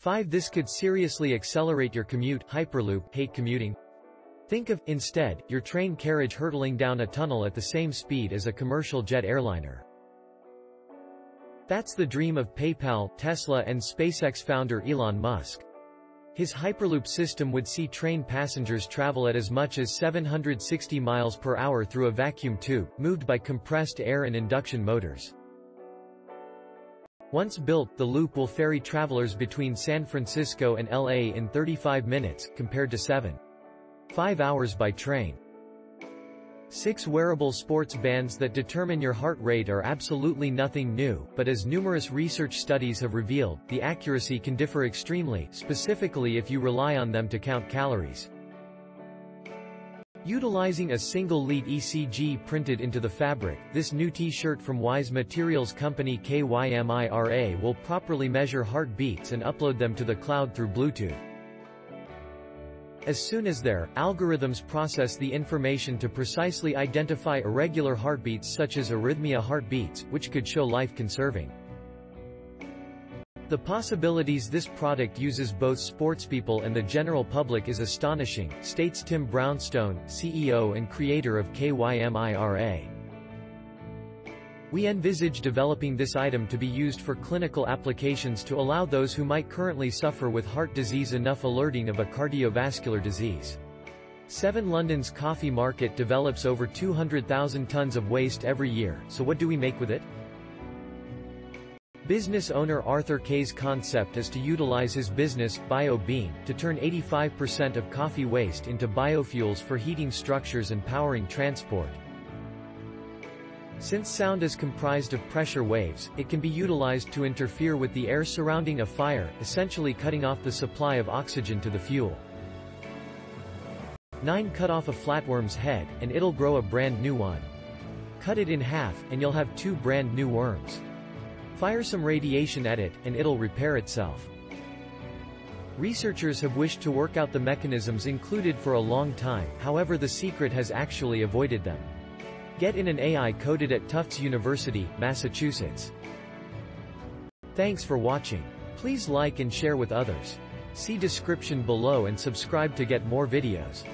5. This could seriously accelerate your commute Hyperloop hate commuting. Think of, instead, your train carriage hurtling down a tunnel at the same speed as a commercial jet airliner. That's the dream of PayPal, Tesla and SpaceX founder Elon Musk. His Hyperloop system would see train passengers travel at as much as 760 miles per hour through a vacuum tube, moved by compressed air and induction motors. Once built, the loop will ferry travelers between San Francisco and LA in 35 minutes, compared to 7. 5 hours by train. Six wearable sports bands that determine your heart rate are absolutely nothing new, but as numerous research studies have revealed, the accuracy can differ extremely, specifically if you rely on them to count calories. Utilizing a single lead ECG printed into the fabric, this new t-shirt from Wise Materials company KYMIRA will properly measure heartbeats and upload them to the cloud through Bluetooth. As soon as there, algorithms process the information to precisely identify irregular heartbeats such as arrhythmia heartbeats, which could show life-conserving. The possibilities this product uses both sportspeople and the general public is astonishing, states Tim Brownstone, CEO and creator of KYMIRA. We envisage developing this item to be used for clinical applications to allow those who might currently suffer with heart disease enough alerting of a cardiovascular disease. 7 London's coffee market develops over 200,000 tons of waste every year, so what do we make with it? Business owner Arthur Kay's concept is to utilize his business, BioBean, to turn 85% of coffee waste into biofuels for heating structures and powering transport. Since sound is comprised of pressure waves, it can be utilized to interfere with the air surrounding a fire, essentially cutting off the supply of oxygen to the fuel. 9. Cut off a flatworm's head, and it'll grow a brand new one. Cut it in half, and you'll have two brand new worms. Fire some radiation at it, and it'll repair itself. Researchers have wished to work out the mechanisms included for a long time, however the secret has actually avoided them. Get in an AI coded at Tufts University, Massachusetts. Thanks for watching. Please like and share with others. See description below and subscribe to get more videos.